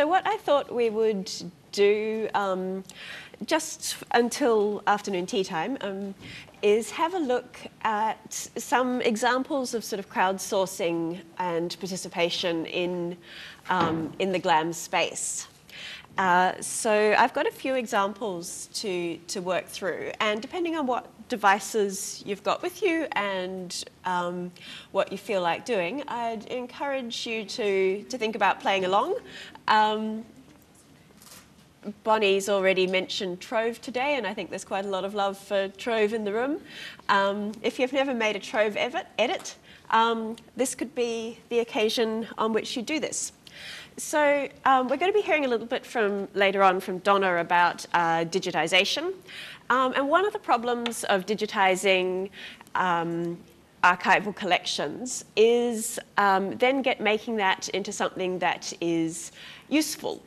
So what I thought we would do um, just until afternoon tea time um, is have a look at some examples of sort of crowdsourcing and participation in, um, in the GLAM space. Uh, so I've got a few examples to, to work through and depending on what devices you've got with you and um, what you feel like doing, I'd encourage you to, to think about playing along. Um, Bonnie's already mentioned Trove today, and I think there's quite a lot of love for Trove in the room. Um, if you've never made a Trove edit, um, this could be the occasion on which you do this. So um, we're going to be hearing a little bit from later on from Donna about uh, digitization. Um, and one of the problems of digitizing um, archival collections is um, then get making that into something that is useful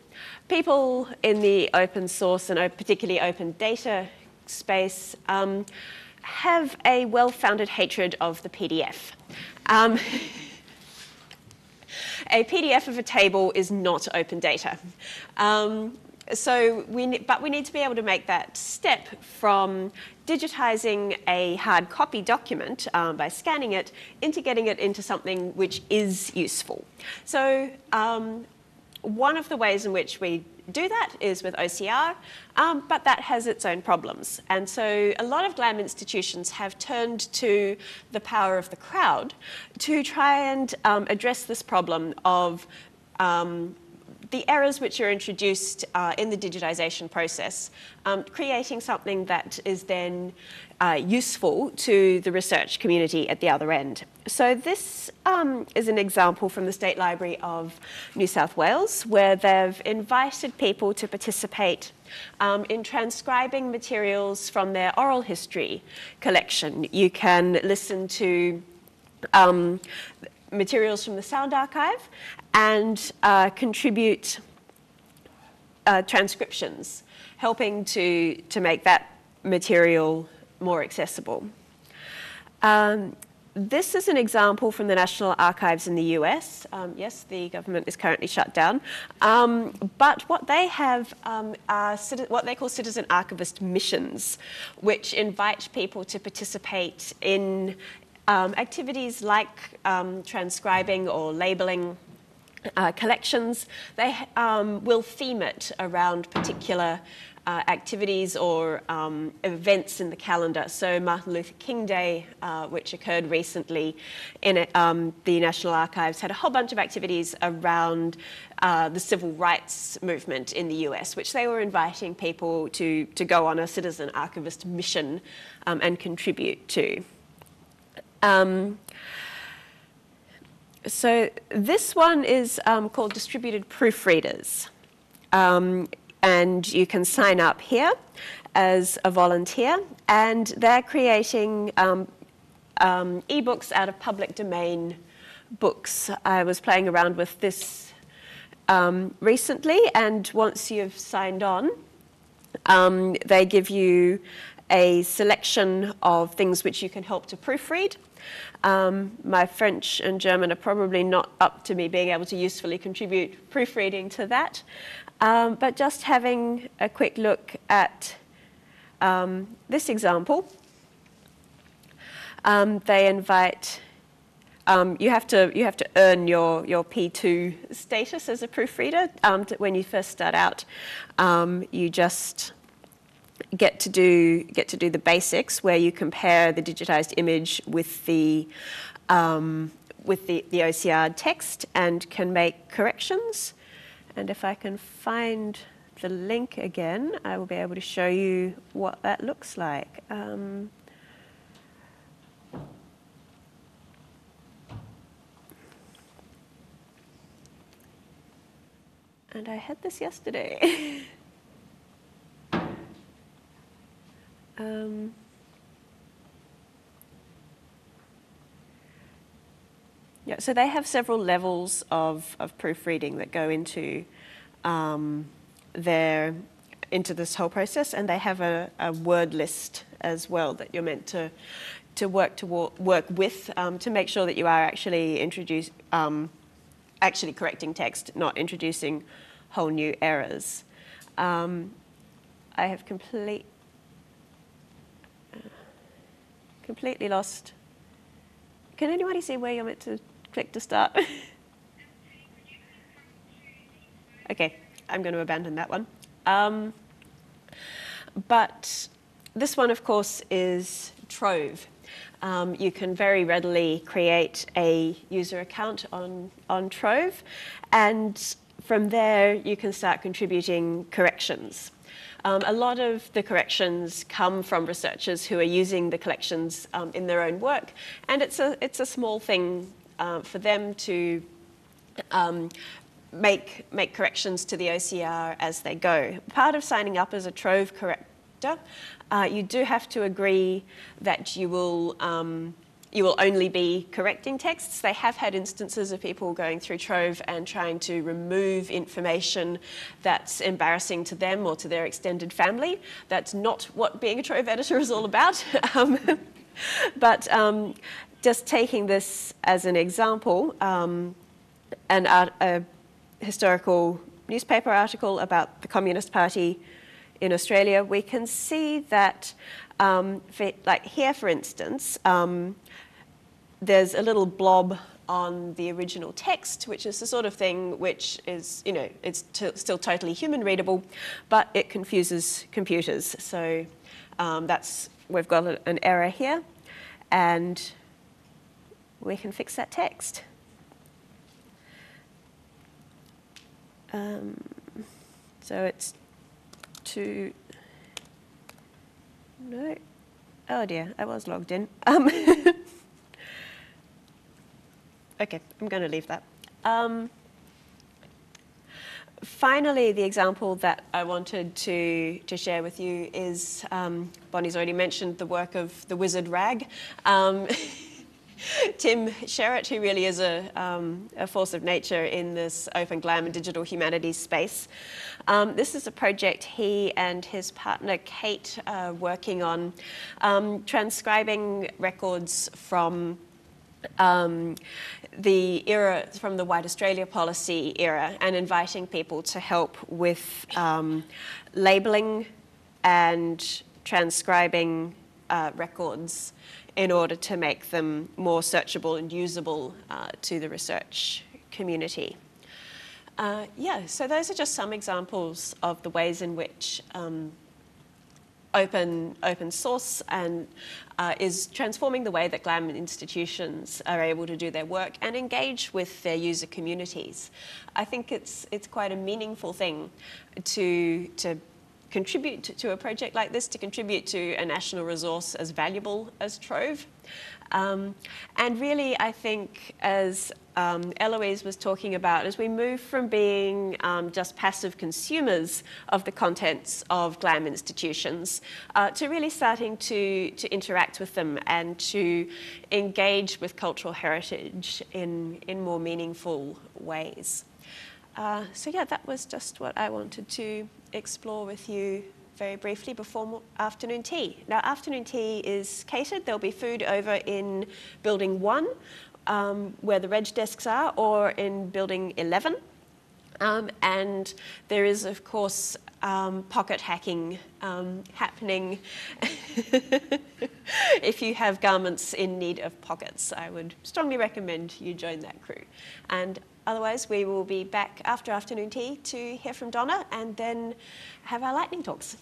people in the open source and particularly open data space um, have a well-founded hatred of the PDF. A PDF of a table is not open data. Um, so we, but we need to be able to make that step from digitizing a hard copy document um, by scanning it into getting it into something which is useful. So um, one of the ways in which we do that is with OCR, um, but that has its own problems. And so a lot of GLAM institutions have turned to the power of the crowd to try and um, address this problem of um, the errors which are introduced uh, in the digitization process, um, creating something that is then uh, useful to the research community at the other end. So this um, is an example from the State Library of New South Wales where they've invited people to participate um, in transcribing materials from their oral history collection. You can listen to um, materials from the Sound Archive and uh, contribute uh, transcriptions, helping to, to make that material more accessible. Um, this is an example from the National Archives in the US. Um, yes, the government is currently shut down. Um, but what they have um, are what they call citizen archivist missions, which invite people to participate in um, activities like um, transcribing or labeling uh, collections, they um, will theme it around particular uh, activities or um, events in the calendar. So Martin Luther King Day, uh, which occurred recently in um, the National Archives, had a whole bunch of activities around uh, the civil rights movement in the US, which they were inviting people to, to go on a citizen archivist mission um, and contribute to. Um, so this one is um, called Distributed Proofreaders. Um, and you can sign up here as a volunteer. And they're creating um, um, ebooks out of public domain books. I was playing around with this um, recently, and once you've signed on, they give you a selection of things which you can help to proofread. Um, my French and German are probably not up to me being able to usefully contribute proofreading to that. Um, but just having a quick look at um, this example, um, they invite, um, you, have to, you have to earn your, your P2 status as a proofreader. Um, when you first start out, um, you just get to do get to do the basics where you compare the digitized image with the um, with the, the OCR text and can make corrections. And if I can find the link again, I will be able to show you what that looks like. Um, and I had this yesterday. um, Yeah, so they have several levels of, of proofreading that go into um, their into this whole process, and they have a, a, word list as well that you're meant to to work to work with um, to make sure that you are actually introduce um, actually correcting text, not introducing whole new errors. Um, I have complete, uh, completely lost. Can anybody see where you're meant to click to start? okay, I'm going to abandon that one. Um, but this one, of course, is Trove. Um, you can very readily create a user account on, on Trove, and from there you can start contributing corrections. Um, a lot of the corrections come from researchers who are using the collections um, in their own work, and it's a, it's a small thing uh, for them to um, make, make corrections to the OCR as they go. Part of signing up as a Trove corrector, uh, you do have to agree that you will um, you will only be correcting texts. They have had instances of people going through Trove and trying to remove information that's embarrassing to them or to their extended family. That's not what being a Trove editor is all about. um, but um, just taking this as an example, um, an art, a historical newspaper article about the Communist Party in Australia, we can see that, um, for, like here for instance, um, there's a little blob on the original text, which is the sort of thing which is, you know, it's still totally human readable, but it confuses computers. So um, that's, we've got a, an error here, and we can fix that text. Um, so it's to, no, oh dear, I was logged in. Um, Okay, I'm going to leave that. Um, finally, the example that I wanted to, to share with you is, um, Bonnie's already mentioned the work of the wizard Wragge. Tim Sherratt, who really is a, um, a, force of nature in this open glam and digital humanities space. Um, this is a project he and his partner Kate are working on, um, transcribing records from um, the era from the White Australia policy era and inviting people to help with um, labeling and transcribing uh, records in order to make them more searchable and usable uh, to the research community. Uh, yeah, so those are just some examples of the ways in which um, open, open source and uh, is transforming the way that GLAM institutions are able to do their work and engage with their user communities. I think it's, it's quite a meaningful thing to, to contribute to, a project like this, to contribute to a national resource as valuable as Trove. Um, and really, I think as um, Eloise was talking about as we move from being um, just passive consumers of the contents of GLAM institutions uh, to really starting to, to interact with them and to engage with cultural heritage in, in more meaningful ways. Uh, so yeah, that was just what I wanted to explore with you very briefly before afternoon tea. Now, afternoon tea is catered. There'll be food over in building one, um, where the reg desks are, or in building 11. Um, and there is, of course, um, pocket hacking um, happening. if you have garments in need of pockets, I would strongly recommend you join that crew. And otherwise, we will be back after afternoon tea to hear from Donna and then have our lightning talks.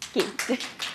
Thank you.